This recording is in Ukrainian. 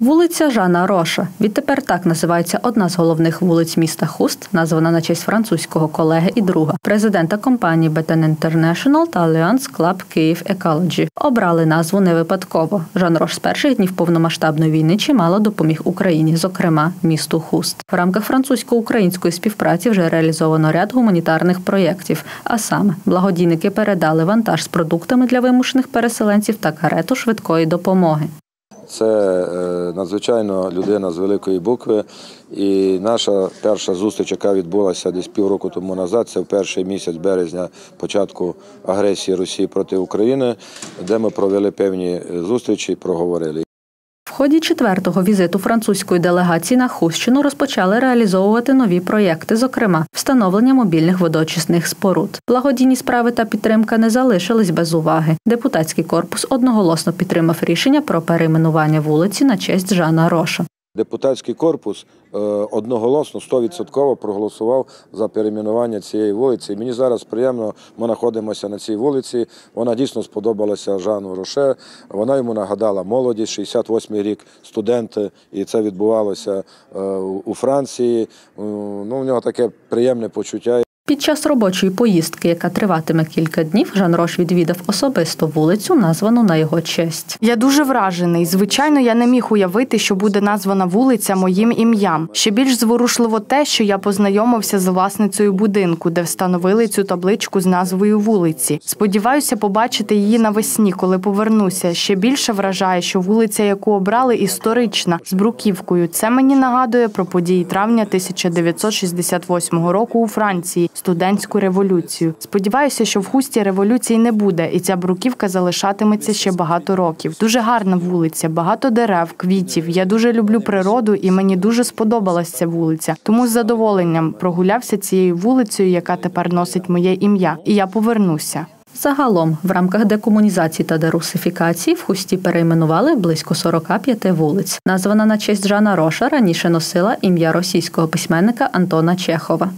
Вулиця Жана Роша. Відтепер так називається одна з головних вулиць міста Хуст, названа на честь французького колеги і друга, президента компанії Beten International та Allianz Club Київ Ecology. Обрали назву не випадково. Жан Рош з перших днів повномасштабної війни чимало допоміг Україні, зокрема місту Хуст. В рамках французько-української співпраці вже реалізовано ряд гуманітарних проєктів. А саме благодійники передали вантаж з продуктами для вимушених переселенців та карету швидкої допомоги. Це е, надзвичайно людина з великої букви. І наша перша зустріч, яка відбулася десь півроку тому назад, це в перший місяць березня початку агресії Росії проти України, де ми провели певні зустрічі і проговорили. Ході четвертого візиту французької делегації на Хущину розпочали реалізовувати нові проєкти, зокрема встановлення мобільних водочисних споруд. Благодійні справи та підтримка не залишились без уваги. Депутатський корпус одноголосно підтримав рішення про перейменування вулиці на честь Жана Роша. Депутатський корпус е, одноголосно 100% проголосував за перейменування цієї вулиці. Мені зараз приємно, ми знаходимося на цій вулиці. Вона дійсно сподобалася Жану Роше. Вона йому нагадала молодість, 68-й рік студенти, і це відбувалося е, у Франції. Ну, У нього таке приємне почуття. Під час робочої поїздки, яка триватиме кілька днів, Жан Рош відвідав особисто вулицю, названу на його честь. Я дуже вражений. Звичайно, я не міг уявити, що буде названа вулиця моїм ім'ям. Ще більш зворушливо те, що я познайомився з власницею будинку, де встановили цю табличку з назвою вулиці. Сподіваюся побачити її навесні, коли повернуся. Ще більше вражає, що вулиця, яку обрали, історична з бруківкою. Це мені нагадує про події травня 1968 року у Франції, студентську революцію. Сподіваюся, що в хусті революції не буде, і ця бруківка залишатиметься ще багато років. Дуже гарна вулиця, багато дерев, квітів. Я дуже люблю природу, і мені дуже сподобалась ця вулиця. Тому з задоволенням прогулявся цією вулицею, яка тепер носить моє ім'я, і я повернуся. Загалом, в рамках декомунізації та дерусифікації в хусті перейменували близько 45 вулиць. Названа на честь Жана Роша раніше носила ім'я російського письменника Антона Чехова.